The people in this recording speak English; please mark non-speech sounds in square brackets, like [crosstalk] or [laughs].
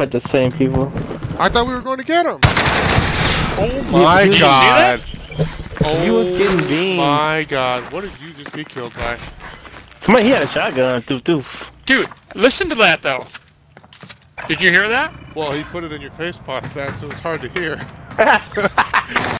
Like the same people. I thought we were going to get him. Oh my you god. Oh you was getting beamed. my god. What did you just get killed by? Somebody, he had a shotgun. Doof doof. Dude, listen to that though. Did you hear that? Well, he put it in your face past that, so it's hard to hear. [laughs] [laughs]